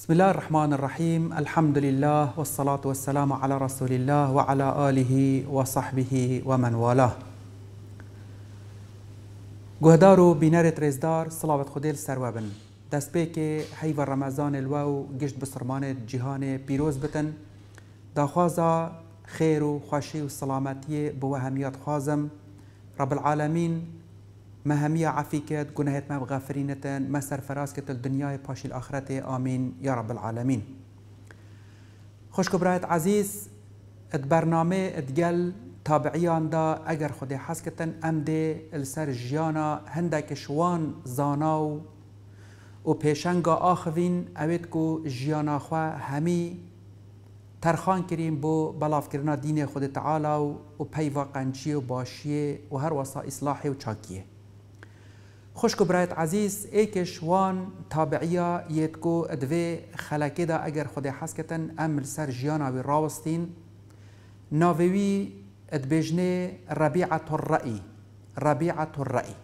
بسم الله الرحمن الرحيم الحمد لله والصلاة والسلام على رسول الله وعلى آله وصحبه ومن والاه گوهدارو بینار تریزدار صلابت خودیل سروابن بن دست به که حیو رمضان الو گشت بسرمان جهان پیروز بتن داخوازا خیر و خوشی و سلامتی بو همیات خوازم رب العالمین ما همیه عفی کد گناهت ما بغافرینتن ما سرفراز کت الدنیای پاش الاخرت آمین یا رب العالمین خوش کبرایت عزیز ات برنامه اتگل تابعیان دا اگر خود حس کتن ام دی السر جیانا هندک شوان زاناو و پیشنگا آخوین اوید کو جیانا خوا همی ترخان کریم بو بلاف کرنا دین خود تعالی و پیوا قنچی و باشیه و هر وسا اصلاحی و چاکیه خشک و برایت عزیز ایکش وان تابعیه یتکو دوی خلکی دا اگر خود حس کتن ام سر جیانا وی راوستین ناوی ادبیجنه ربیعت الرئی ربیعت الرئی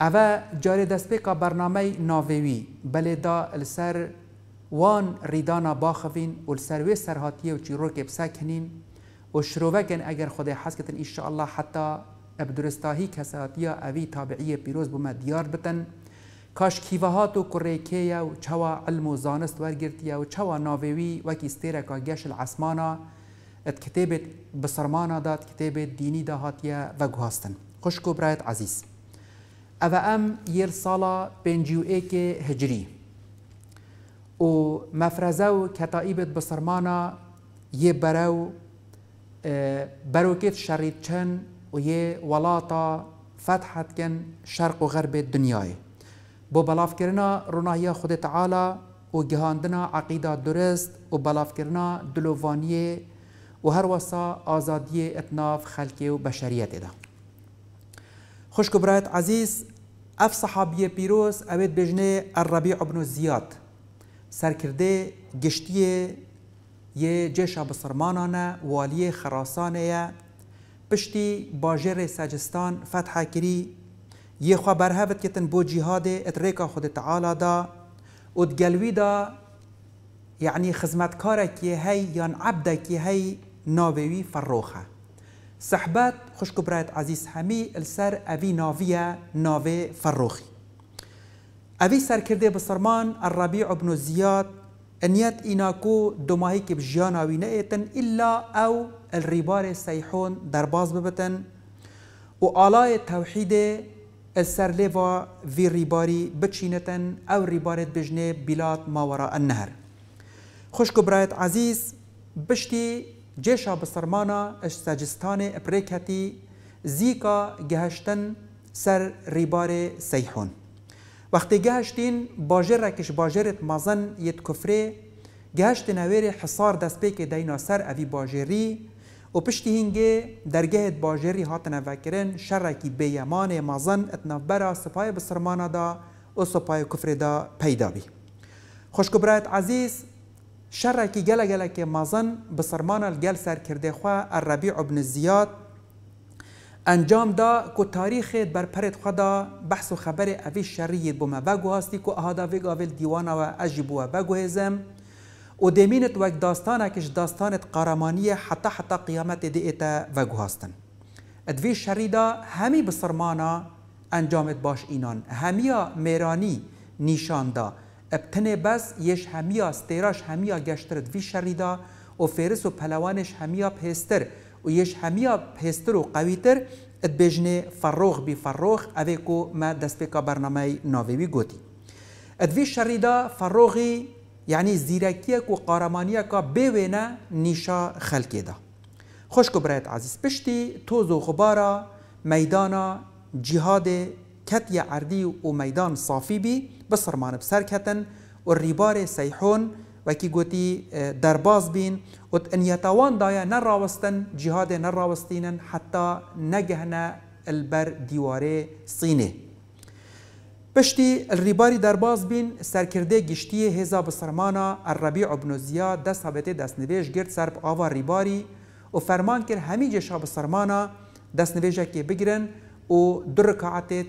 اوه جاری دست پیکا برنامه ناوی بلی دا السر وان ریدانا باخوین و السر وی سرهاتیه و چیروک بسکنین و شروکن اگر خود حس کتن انشاءالله حتی ابدرستاهی کساتیا اوی تابعی پیروز بومه دیار بتن کاش کیوهات و کریکه و چوا علم و زانست ورگرتیه و چوا ناویوی وکی ستیرکا گش العصمانا ات کتابت بسرمانا داد کتابت دینی دهاتیه و گوهاستن خوشکو برایت عزیز او ام یر سالا پنجیو ایک هجری و مفرزه و کتائیبت بسرمانا یه برو بروکت شرید چند و یه ولاتا فتحت کن شرق و غرب دنیای بو بلاف کرنا روناهی خود تعالی و گهاندنا عقیده درست و بلاف کرنا دلووانی و هر وسا آزادی اتناف خلقی و بشریت ده خوشکو برایت عزیز اف صحابی پیروز اوید بجنه الربیع ابن زیاد سرکرده گشتی یه جیش بسرمانانه والی خراسانه پشتی باجر سجستان فتح کری یه خواه برهوت کتن بو جهاد اتریکا خود تعالی دا او دگلوی دا یعنی خزمتکار که هی یان عبد که هی ناویوی فروخه صحبت خوشکو برایت عزیز همی السر اوی ناوی ناوی فروخی اوی سر کرده بسرمان الربیع ابن زیاد انيات ايناكو دماهي كي بجيانا وينئتن الا او الريبار سيحون درباز ببتن و آلاء توحيد السر ليفا في ريباري بتشينتن او ريبارت بجني بلاد ما وراء النهر خشكو برايت عزيز بشتي جيشا بسرمانا اش ساجستاني بريكاتي زيكا جهشتن سر ريبار سيحون وقتی گشتین باجرکش باجرت مازن یت کفره گشت نویر حصار دست پیک دینا سر اوی باجری و پشتی هنگه درگه باجری هاتن وکرن شرکی بیمان مازن اتنا برا سپای بسرمانا دا و سپای کفر دا پیدا بی خوشکبرایت عزیز شرکی گله گله که مازن بسرمانا الگل سر کرده خواه الربیع بن زیاد انجام دا کو تاریخ بر پرت خدا بحث و خبر اوی شری ما بگو هستی کو اهدا وی گاول دیوانا و اجیب و بگو هزم و دمینت وک داستان کش داستانت قرمانی حتا حتا قیامت دی ایتا وگو هستن ادوی شری دا همی بسرمانا انجامت باش اینان همیا میرانی نیشان دا ابتنه بس یش همیا استیراش همیا گشتر ادوی شری دا و فیرس و پلوانش همیا پیستر و یش همیا پستر و قویتر ادبیجنه فروغ بی فروغ اوی کو ما دستپیکا برنامه ناویوی گوتی ادوی شریدا فروغی یعنی زیرکیه کو قارمانیه کا بیوینه نیشا خلکی ده خوش کو برایت عزیز پشتی توز و غبارا میدانا جهاد کتی عردی و میدان صافی بی بسرمان بسر کتن و ریبار سیحون وەکی گوتی دەرباز بین وت ئەنیەتەواندایە نەڕاوستن جیهادێ نەڕاوستینن حتا نەگەهنە ئەلبەر دیوارێ سینێ. پشتی ریباری دەرباز بین سەرکردێ گشتی هێزا بسرمانە ئەڕەبی عبنۆزیە دەست هەبێتێ دەستنوێژ گرت سەر ئاوا ریباری و فەرمان کرد هەمی جێشا بسرمانە دەستنوێژەکێ بگرن و دوڕکەعاتێت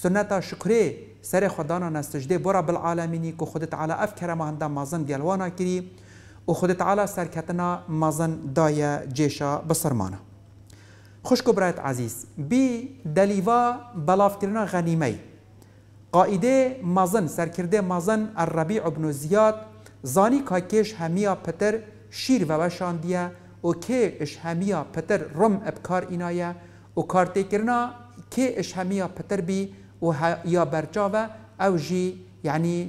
سنەتا شکرێ سر خدانا نستجده برا بالعالمینی که خود تعالی اف کرما هنده مازن دیلوانا کری و خود تعالی سرکتنا مازن دای جیشا بسرمانا خشکو برایت عزیز بی دلیوا بلاف کرنا غنیمه قائده مازن سرکرده مازن الربیع بن زیاد زانی کاکش همیا پتر شیر و وشاندیه و که اش همیا پتر رم ابکار اینایه و کارتکرنا که اش همیا پتر بی ويا برجافا او جي يعني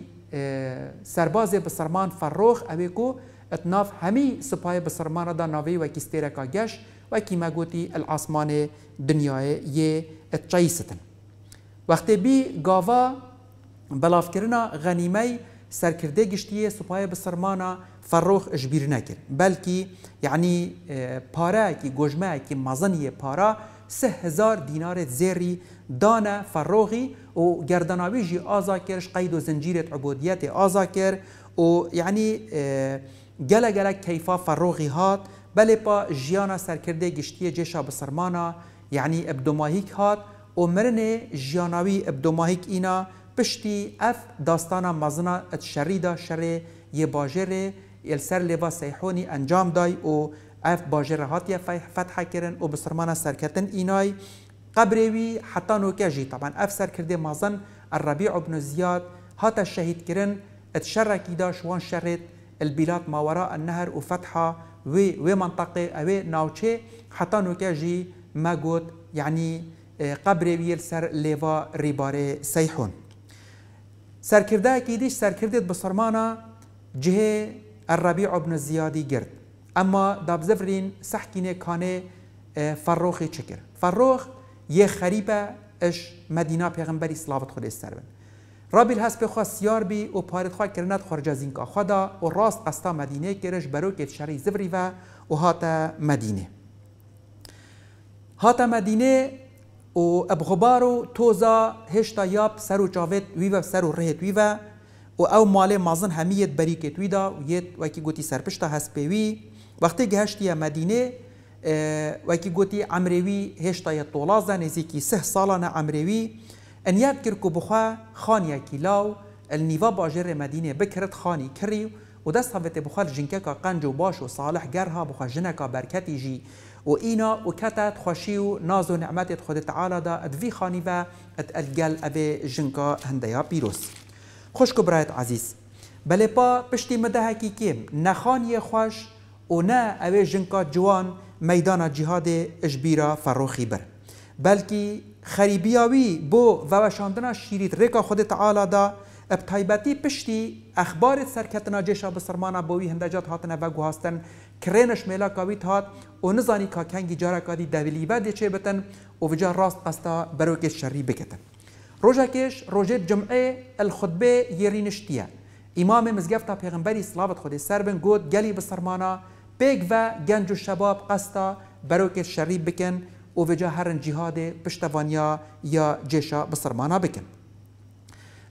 سرباز بسرمان فروخ اويكو اتناف همي سپاه بسرمان را ناوي وكي ستيركا گش وكي ما گوتي العاصمان دنياي يه اتجيستن وقتی بی گاوا بلافکرنا غنیمه سرکرده گشتیه سپاه بسرمانا فروخ اجبیر نکرد بلکی یعنی پاره کی گجمه کی مزنی پاره سه هزار دینار زیری دانه فروغی و گردناوی جی آزا کرش قید و زنجیرت عبودیت آزا کر و یعنی گله گله کیفا فروغی هات بله پا جیانا سرکرده گشتی جشا بسرمانا یعنی ابدوماهیک هات و مرن جیاناوی ابدوماهیک اینا پشتی اف داستانا مزنا ات شریدا شر یه باجره السر لبا سیحونی انجام دای و اف باجر هاتيا فتحا كرن و بسرمانا سركتن ايناي قبروي حتى كاجي طبعا اف سر كردي مازن الربيع بن زياد هاتا الشهيد كرن اتشرك داش وان شرت البلاد ما وراء النهر وفتحة وي وي منطقة وي ناوتشي حتى نوكاجي ماغوت يعني آه، قبروي سر ليفا ريباري سيحون سركرده كيديش سركرده بسرمانا جهه الربيع بن زيادي قرد اما دابزفرین سحکینه کانه فروخی چکر فروخ یه خریبه اش مدینه پیغمبری صلوات خود استربن رابیل هست بخوا سیار بی و پارت خواه کرند خارج از این که خدا و راست استا مدینه کرش برو که شری زفری و و هاتا مدینه هاتا مدینه و ابغبار و توزا هشتا یاب سر و جاوید وی و سر و رهت وی و و او مال مازن همیت بری که توی دا و یه وکی گوتی سرپشتا هست پیوی وقتی گەهشتیە مەدینێ اه، وەکی گوتی ئەمرێوی هێشتایە تۆلازە نێزیکی سه ساڵانە ئەمرێوی ئەنیاد کرد که بخوا خانیەکی لاو النیڤا باجر مەدینێ بکرد خانی کری و دست هفت هەبێتێ بخوال کا قنج و باش و ساڵح گەرها بخوا ژنەکە برکتی جی و اینا و کەتەت خوشی و ناز و نعمت خود تعالی دا ئەدوی خانی ئەت ات ئەبێ ژنکە هەندەیە هندیا پیروس خوش کبرایت عزیز بەلێپا پشتی مەدەهەکی کێم نخانی خوش و نه اوه جنکا جوان میدان جهاد اجبیرا فروخی بر بلکی خریبیاوی بو ووشاندنا شیریت رکا خود تعالی دا بتایبەتی پشتی ئەخبارێت سەرکەتنا جێشا بسەرمانە بەوی هەندەجات هاتنە بە گوهاستن کرێنش مێلاکاویت هات و نزانی کاکەنگی جارەکاری دەویلیبە دێچێ بتن و بجا ڕاست ئەستا بەرەوکێت شەڕی بکەن. ڕۆژەکێش ڕۆژێت جمعێ ئەلخودبێ یێری نشتیە. ئیمامێ مزگەفتا پێغمبەری سلاوت خودی سەر بن گوت گەلی بسەرمانە بيك و جنجو شباب قصدا بروك الشريب بكن و بجا هرن جهاد بشتفانيا يا جيشا بصرمانا بكن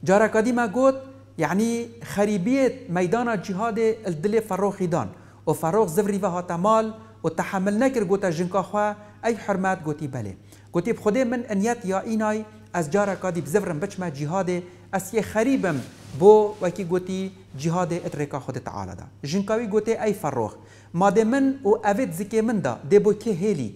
جارا قديمة قوت يعني خريبية ميدان جهاد الدل فروخ دان و فروخ زفري و مال و تحمل نكر قوتا جنكا خوا اي حرمات قوتي بالي قوتي بخده من انيات يا ايناي از جارا قدي بزفرم بچما جهاد اسي خريبم بو وكي قوتي جهاد اتريكا خود تعالى دا جنكاوي قوتي اي فروخ ما دي من و افيد زكي من دا دي بو كي هيلي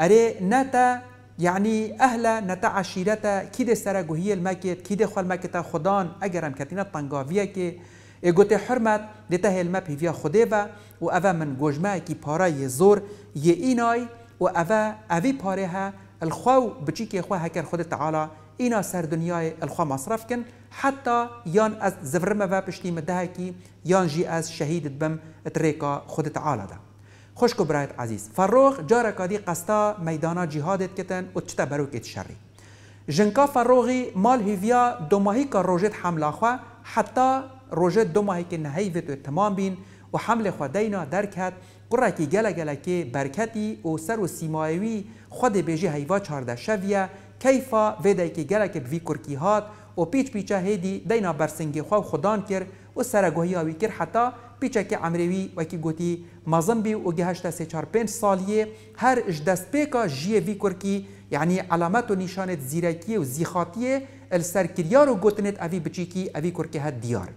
اري ناتا يعني اهلا نتا عشيرتا كيدي الماكت كي دي خوال ماكتا خودان خدان اجرم كاتينا طنقافيا كي گوته حرمت دیتا هلمه پیویا خوده با و اوه من گوجمه کی پارا يزور زور یه و اوه اوی پاره ها الخو بچی که خواه هكر خود تعالى اینا سر دنیای الخوا مصرف کن حتی یان از زفرمه و پشتی مده کی یان جی از شهیدت بم تریکا خودت عالا ده خوشکو برایت عزیز فروغ جارا کادی قستا میدانا جهادت کتن و چتا بروکت شری جنکا فروغی مال هیویا دو ماهی که روژت حمله خواه حتی روژت دو ماهی که نهیویت و تمام بین و حمل خو دینا درکت قرا کی گله گله کی برکتی او سر و سیمایوی خود بیجی حیوا 14 شویه کیفا ویدای که گرک بوی کرکی هات و پیچ پیچه هیدی دینا برسنگی خواه خودان کر و سرگوهی آوی کر حتی پیچه که عمروی و که گوتی مازم بی و گهشت سه چار پنج سالیه هر اش دست پیکا جیه وی کرکی یعنی علامت و نشانت زیرکیه و زیخاتیه السرکریار و گوتنت اوی بچیکی اوی کرکی هد دیار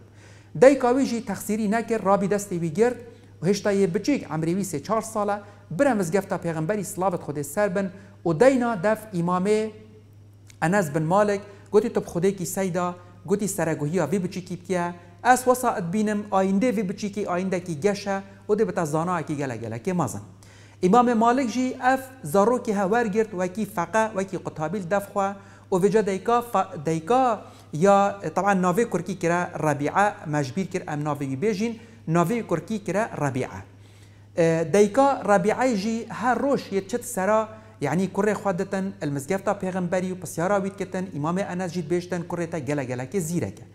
دای کاوی جی تخصیری نکر رابی دستی وی گرد و هشتا یه بچیک عمروی سه چار ساله برم از گفتا پیغمبری صلابت خود سر بن و دینا دف امامه انس بن مالک گوتی تو خودی کی سیدا گوتی سرگوهی وی بچی کی بکیه از وساعت بینم آینده وی بچی کی آینده کی گشه و دی بتا زانا کی گله گله کی مازن امام مالک جی اف زارو کی هور گرت و کی فقه و کی قطابیل دفخوا و وجا دیکا دیکا یا طبعا ناوی کرکی کرا ربیعه مجبیر کر ام ناوی بیجین ناوی کرکی کرا ربیعه دیکا ربیعه جی هر روش یه چت سرا یعنی کوڕێ خوا دەتەن ئەلمزگەفتا پێغمبەری و پرسیاراویت کردن ئیمامێ ئەناژیت بێشتن کوڕێتە گەلەگەلەکە زیرەکە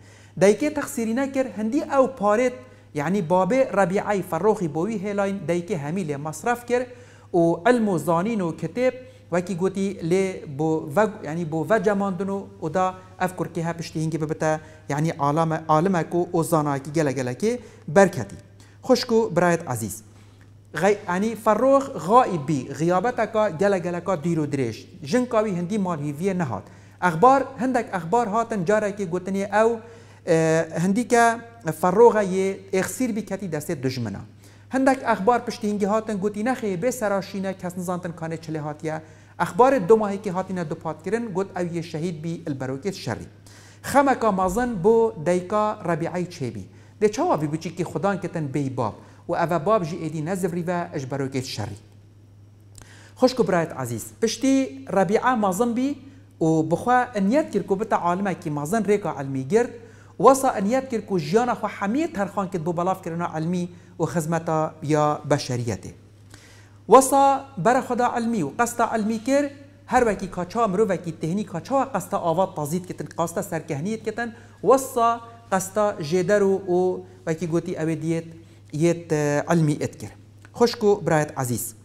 دایکێ تەخسیری نەکرد هەندی ئەو پارێت یعنی بابێ ڕەبیعی فەڕۆخی بۆوی هێلاین دایکێ هەمی لێ مەصرف کرد و ئەلم و زانین و کتێب وەکی گوتی لێ ینی بۆ ڤەجەماندن و ئۆدا ئەف کورکی هە پشتی هینگی ببتە یعنی عالمەک و ئۆزاناکی گەلەگەلەکێ بەرکەتی خوشک و برایەت عزیز. غی... انی فروخ غائبی غیابت کا گل گل کا دیرو دریش جن کاوی هندی مالهیوی نهاد اخبار هندک اخبار هاتن جاره که گوتنی او هندی که فروغ یه اخسیر بی کتی دست دجمنه هندک اخبار پشتی هنگی هاتن گوتی نخی به سراشینه کس نزانتن کانه چله هاتیه اخبار دو ماهی که هاتینه دو پات کرن گوت او یه شهید بی البروکت شری خمکا مازن بو دیکا ربیعی چه بی ده چاوا بی بچی که خدان کتن بی باب و ئەە باب جی ایدی نزف ئەش اش بروکیت شری خوشکو برایت عزیز پشتی مازن بی و بخوا ئەنیەت کرکو بتا عالمه عالمێکی مازن ریکا علمی گرد ئەنیەت کرد کرکو ژیانە خو ترخان کت بو بلاف کرنا علمی و خزمتا یا بشریتی بەشریەتێ. برا خدا علمی و قەستە ئەلمی کرد هەروەکی کاچا وکی تهنی و قصد ئاوا تازید کتن قصد سرکهنیت کتن وەسا قصد ژێدەر و وکی گوتی اویدیت يات آه، علمي اتكر خشكو برايت عزيز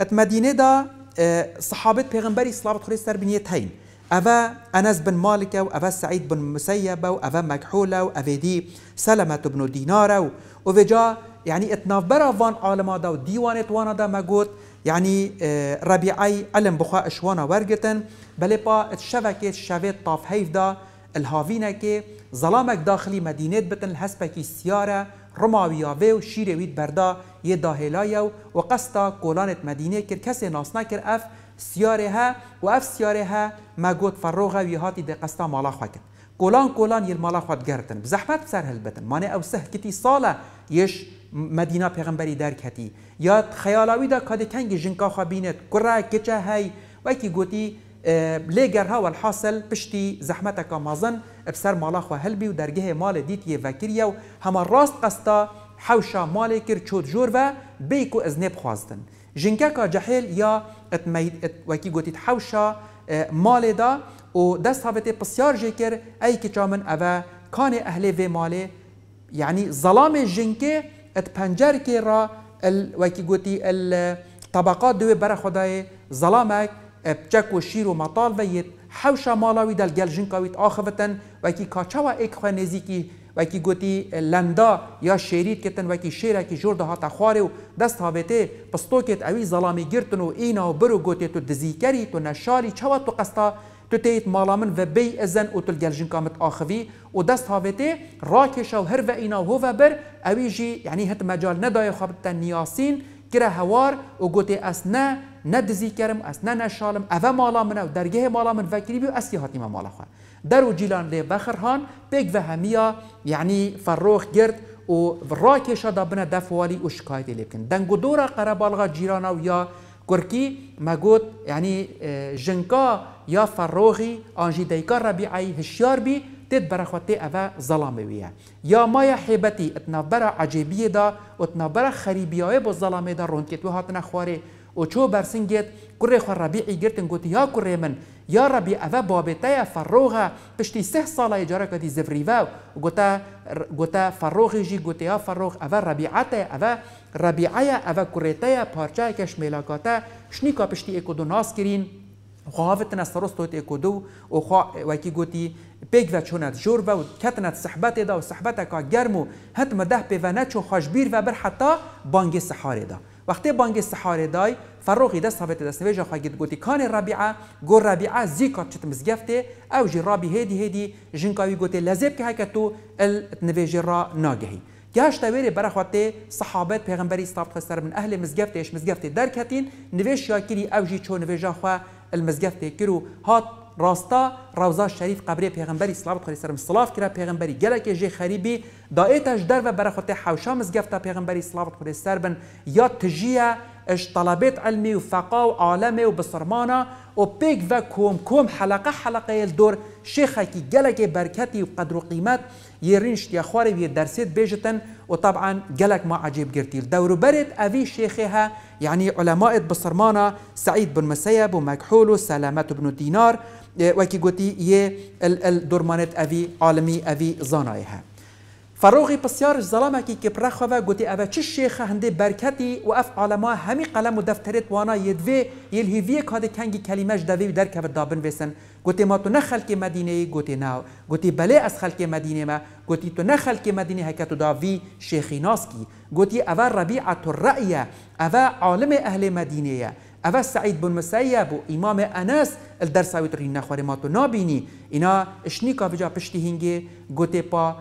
ات مدينه دا آه، صحابه پیغمبري صلوات خري سر بنيت هين أبا أنس بن مالك وأبا سعيد بن مسيب وأبا مكحولة وأبا دي سلمة بن دينار وفجا يعني اتنافبرا فان عالم دا وديوان اتوانا دا مقوت يعني آه، ربيعي علم بخوا اشوانا ورقتن بلي با اتشبكة شفيت طاف هيف دا الهافينة ظلامك داخلي مدينة بتن الهسبكي السيارة رماویا و شیر وید بردا یه داهلایو و قصدا کولانت مدینه کر کسی ناسنا کر اف سیاره ها و اف سیاره ها مگوت فروغ وی هاتی ده قصدا مالا خواکن کولان کولان یه مالا خواد گردن بزحمت بسر هل بدن مانه او سه کتی ساله یش مدینه پیغمبری درک هتی یا خیالاوی دا کاده کنگ جنکا خوابینت گره کچه های وکی گوتی لێگەرها والحاصل پشتی زەحمەتەکە مازن افسر مالا خو هلبی و درگه مال دیت یه وکریه و همه راست قستا حوشا مالی کر چود جور و بیکو از نب خواستن جنگه که جحیل یا ات وکی گوتید حوشا آه، مالی دا و دست هفته پسیار جکر ای که چامن اوه کان اهل و مالی يعني ظلام ات الجنكي اتبنجر كيرا الوكيغوتي الطبقات دوي برا آه، و شیر و مطال و یه حوشا مالاوی دل گل جنکاویت آخوتن وکی کاچاوا ایک خواه نزیکی وکی گوتی لندا یا شیرید کتن وکی شیره کی جور دهات خواره و دست هاوته پستوکت اوی ظلامی گرتن و اینا و برو گوتی تو دزیکری تو نشالی چوا تو قستا تو تیت مالامن و بی ازن او تل گلجن کامت آخوی و دست هاوته راکشا و هر و اینا و هو بر اوی جی یعنی هت مجال ندای خوابتن نیاسین کره هوار و گوتی اس نه نه دزی کرم اس نه نشالم اوه مالا من و درگه مالا من وکری بیو اسی هاتیم مالا خواه در و جیلان لی بخرهان پیگ و همیا یعنی فروخ گرد و راکشا دا بنا دفوالی و شکایتی لی بکن دنگو دورا قربالغا جیرانا و یا كركي ماجوت يعني جنكا يا فروغي انجي ديكا ربيعي هشيار بي تد برخوتي افا ظلامي ويا يا مايا حيبتي اتنبرا عجيبيه دا وتنبرا خريبيه بو ظلامي دا رونكت وهاتنا خواري و چو برسن گیت کره خو ربیعی گرتن گوتی یا کره من یا ربی اوا بابته فروغه پشتی سه سال اجاره کدی زفریوا و گوتا گوتا فروغی جی گوتی یا فروغ اوا ربیعته اوا ربیعه اوا کرته پارچه کش ملاکاته شنی کا پشتی اکو دو ناس کرین خواهفت نسترس توت اکو دو و خواه وکی گوتی پیگ و چونت جور و کتنت صحبت دا و صحبت کا گرمو هت مده پیونه چو خوشبیر و بر حتی بانگ سحار دا وقتی بانگ استحاره دای فروغی دست هفته دست نویجا خواهی گید گوتی کان رابعه گو رابعه کار چطم زگفته او جی رابی هیدی هیدی جنکاوی گوتی لذب که ال نویج را ناگهی گاش تاویری برا خواته صحابت پیغمبری استاب خسر من اهل مزگفتش مزگفته درک هتین نویش یاکری او جی چو نویجا خواه المزگفته کرو هات راستا روزا شریف قبری پیغمبری صلوات خدای سر مصلاف کرا پیغمبری کی جی خریبی دایتش در و بر حوشام از مزگفتا پیغمبری صلوات خدای سر بن یا تجیه اش طلبات علمي وفقا وعالمي پیک وبيك فاكوم كوم حلقة حلقة يلدور شيخة كي جلك بركتي وقدر وقيمات يرينش يا درسید بیجتن بيجتن وطبعا جلك ما عجيب قرتي الدور برد شیخه ها يعني علماء بصرمانا سعيد بن مسيب ومكحول سلامت بن دينار وەکی گوتی یێ دوورمانێت ئەوی عالمی ئەوی زانایە هە. فەرۆغی پرسیارش زەڵامێکی کپرەخەوە گوتی ئەە چ شێخە هەندێ بەرکەتی و ئەف عالەما هەمی قەلم و دەفتەرێت وانە یدوێ یلهیویە کادە کەنگی کەلیمەش دەوێ دەرکەوە دابن وێسن گوتی ما تو نەخەلکی مدینەیە گوتی ناو گوتی بەلێ ئەس خەلکی مدینێمە گوتی تو نەخەلکی مدینی هەکەت و داوی شێخی ناسکی گوتی ئەوە ڕەبی ئەتوڕەیە ئەوە عالمێ ئەهلێ مدینەیە اوه سعید بن مسیب و امام انس الدرس اوی ترین نخواره ما تو نابینی اینا اشنی که بجا پشتی هنگی گوته پا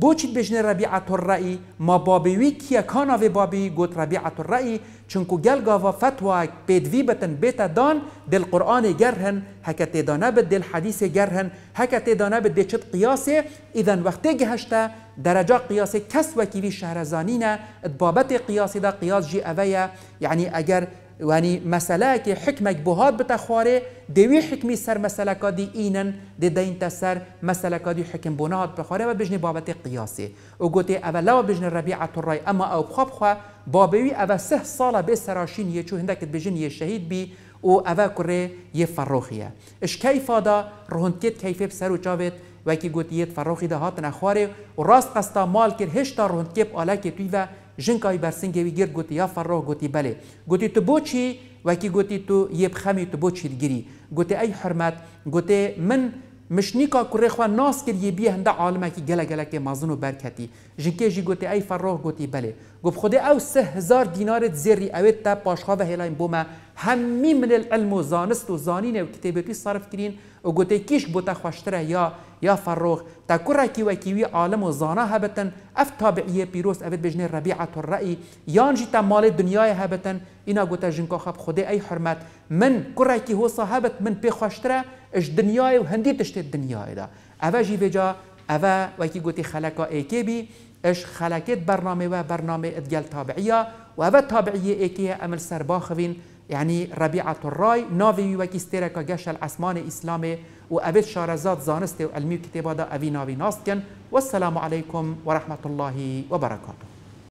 بوچید بجنه ربیعت الرئی ما بابیوی کیا کانا وی بابی گوت ربیعت الرئی چونکو گلگا و فتوه پیدوی بتن بیتا دان دل قرآن گرهن هکا تیدانه بد دل حدیث گرهن هکا تیدانه بد دل چط قیاسه اذن وقتی گهشته درجة قياسي كسوة كيفي شهرزانينا بابت قياسي دا قياس جي أويا يعني اگر وانی مسئله که حکمک بهاد بتا خواره دوی حکمی سر مسئله کادی اینن دی دین تا سر مسئله کادی حکم بناد بخواره و بجنی بابت قیاسه او گوته اولا و بجن ربیعت الرای اما او بخواب خواه بابوی او سه ساله به سراشین یه چو هندکت بجن یه شهید بی و او کره یه فروخیه اش کیفا دا رهندکت کیفه بسر و چاوت وکی گوتیت فروخی ده هاتن اخواره و راست قستا مال کر هشتا رهندکت آلکت توی و ژنکای بەرسنگێوی گرت گوتی یا فەڕۆ گوتی بەلێ گوتی تو بۆچی وەکی گوتی تو یەبخەمی تو بۆ چیرگیری گوتی ئەی حرمەت گوتێ من مشنیکا کره خو ناس کریه بیه هنده عالمه کی گله گله که مازن و برکتی جنکه جی گوتی ای فراغ گوتی بله گفت خود او سه هزار دینارت زیری اوید تا پاشخا و هلای بومه همی من العلم و زانست و زانین و توی صرف کرین و گوتی کیش بوتا خوشتره یا یا فراغ تا کوره کی و کیوی عالم و زانه هبتن اف تابعیه پیروس اوید بجنه ربیعت الرأی یان جی تا مال دنیای هبتن اینا گوتا جنکا خب خود ای حرمت من کوره کی هو صاحبت من پی خوشتره اش دنیای و هندی تشت دنیای دا اوه جی بجا اوه وکی گوتی خلکا ایکی بی اش خلکت برنامه و برنامه ادگل تابعیه و اوه تابعیه ایکیه امل سر باخوین يعني ربيعة الراي نافي وكيستيركا جيش العثمان الإسلامي وأبيت شارزات زانست وعلمي دا أبي نافي ناستكن والسلام عليكم ورحمة الله وبركاته